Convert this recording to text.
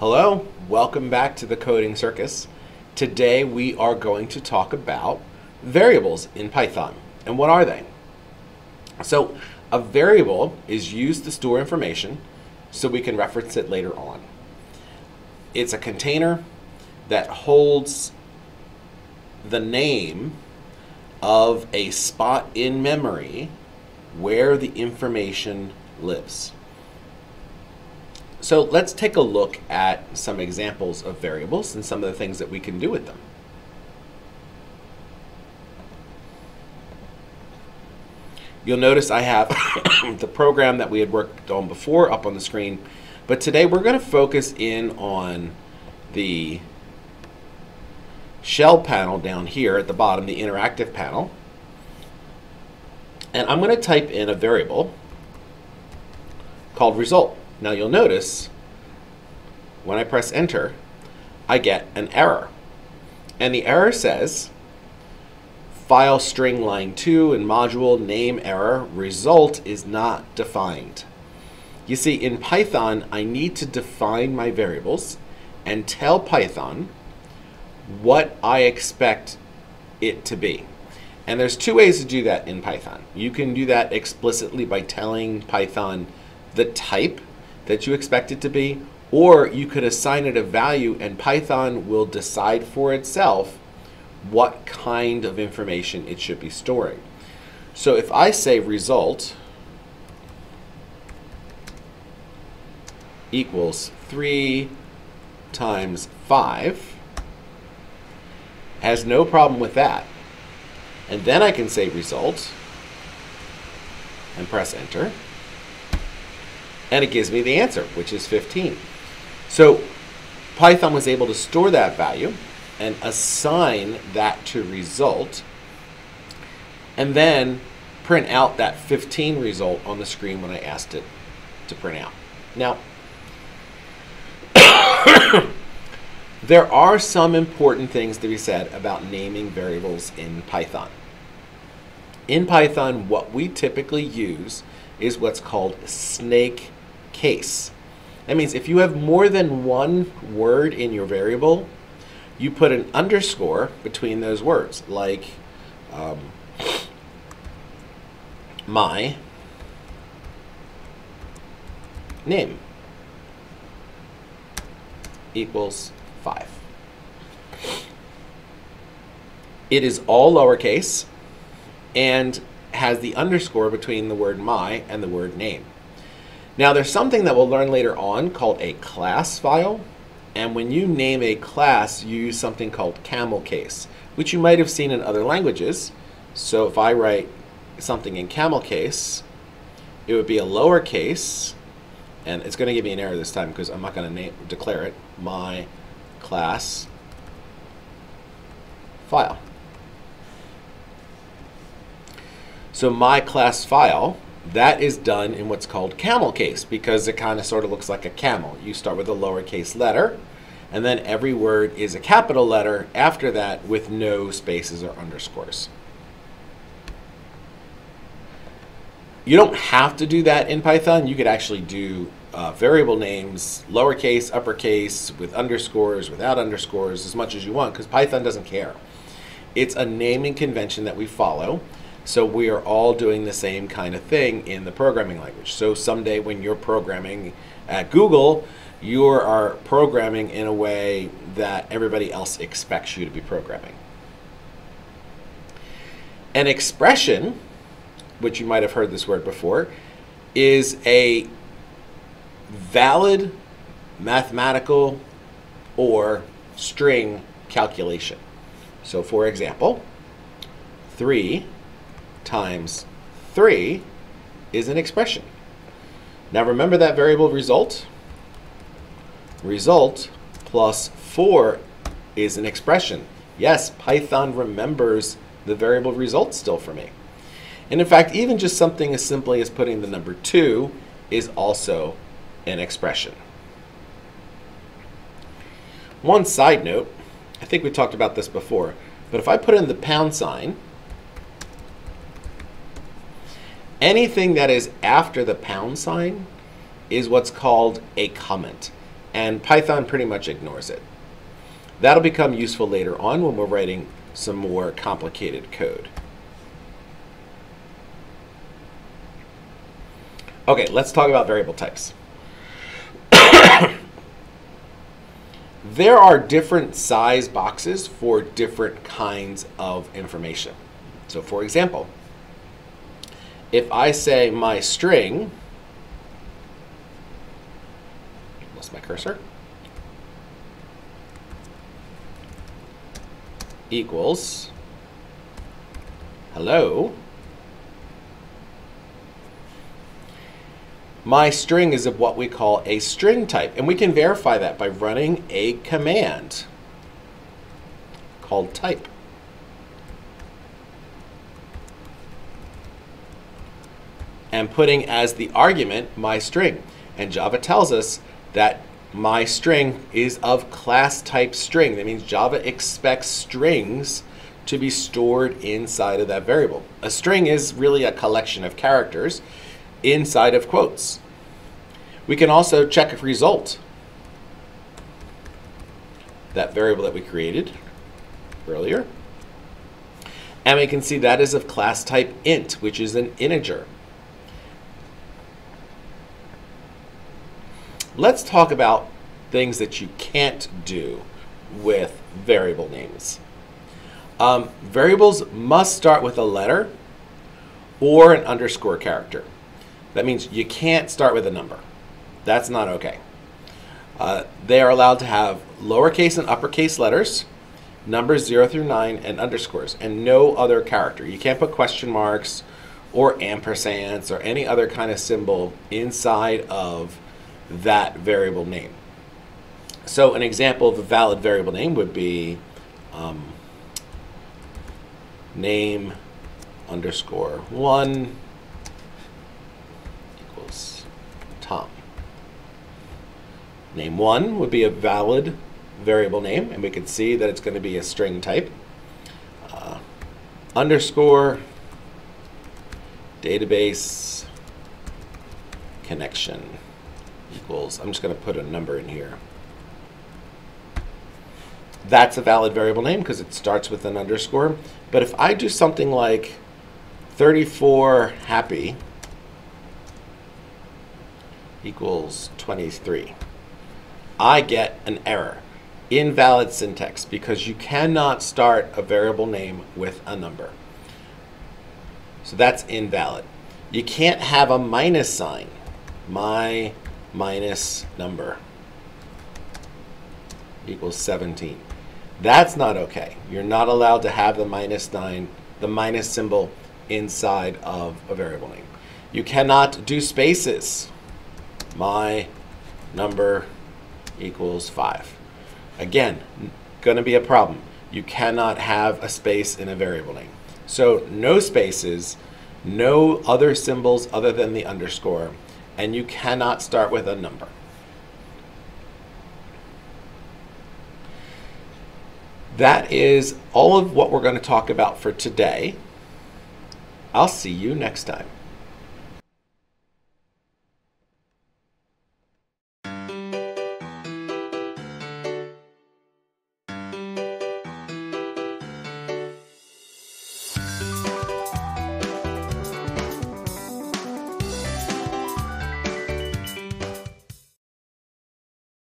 Hello, welcome back to the Coding Circus. Today we are going to talk about variables in Python. And what are they? So, a variable is used to store information so we can reference it later on. It's a container that holds the name of a spot in memory where the information lives. So let's take a look at some examples of variables and some of the things that we can do with them. You'll notice I have the program that we had worked on before up on the screen, but today we're going to focus in on the shell panel down here at the bottom, the interactive panel. And I'm going to type in a variable called result. Now you'll notice when I press enter, I get an error. And the error says file string line 2 and module name error result is not defined. You see, in Python, I need to define my variables and tell Python what I expect it to be. And there's two ways to do that in Python. You can do that explicitly by telling Python the type that you expect it to be, or you could assign it a value and Python will decide for itself what kind of information it should be storing. So if I say result equals 3 times 5, has no problem with that. And then I can say result and press enter. And it gives me the answer, which is 15. So Python was able to store that value and assign that to result, and then print out that 15 result on the screen when I asked it to print out. Now, there are some important things to be said about naming variables in Python. In Python, what we typically use is what's called snake case. That means if you have more than one word in your variable, you put an underscore between those words, like um, my name equals 5. It is all lowercase and has the underscore between the word my and the word name. Now there's something that we'll learn later on called a class file. And when you name a class, you use something called camel case, which you might have seen in other languages. So if I write something in camel case, it would be a lowercase, and it's going to give me an error this time because I'm not going to declare it, my class file. So my class file that is done in what's called camel case because it kind of sort of looks like a camel. You start with a lowercase letter, and then every word is a capital letter after that with no spaces or underscores. You don't have to do that in Python. You could actually do uh, variable names, lowercase, uppercase, with underscores, without underscores, as much as you want, because Python doesn't care. It's a naming convention that we follow. So we are all doing the same kind of thing in the programming language. So someday when you're programming at Google, you are programming in a way that everybody else expects you to be programming. An expression, which you might have heard this word before, is a valid mathematical or string calculation. So for example, 3 times 3 is an expression. Now remember that variable result? Result plus 4 is an expression. Yes, Python remembers the variable result still for me. And in fact, even just something as simply as putting the number 2 is also an expression. One side note, I think we talked about this before, but if I put in the pound sign, Anything that is after the pound sign is what's called a comment. and Python pretty much ignores it. That'll become useful later on when we're writing some more complicated code. Okay, let's talk about variable types. there are different size boxes for different kinds of information. So for example, if I say my string, lost my cursor, equals hello, my string is of what we call a string type. And we can verify that by running a command called type. And putting as the argument my string. And Java tells us that my string is of class type string. That means Java expects strings to be stored inside of that variable. A string is really a collection of characters inside of quotes. We can also check result. That variable that we created earlier. And we can see that is of class type int, which is an integer. Let's talk about things that you can't do with variable names. Um, variables must start with a letter or an underscore character. That means you can't start with a number. That's not okay. Uh, they are allowed to have lowercase and uppercase letters, numbers 0 through 9, and underscores, and no other character. You can't put question marks or ampersands or any other kind of symbol inside of that variable name. So an example of a valid variable name would be um, name underscore 1 equals Tom. Name 1 would be a valid variable name, and we can see that it's going to be a string type. Uh, underscore database connection equals, I'm just going to put a number in here. That's a valid variable name because it starts with an underscore. But if I do something like 34 happy, equals 23. I get an error. Invalid syntax because you cannot start a variable name with a number. So that's invalid. You can't have a minus sign. My minus number equals 17. That's not okay. You're not allowed to have the minus 9, the minus symbol inside of a variable name. You cannot do spaces my number equals 5. Again, going to be a problem. You cannot have a space in a variable name. So no spaces, no other symbols other than the underscore, and you cannot start with a number. That is all of what we're going to talk about for today. I'll see you next time.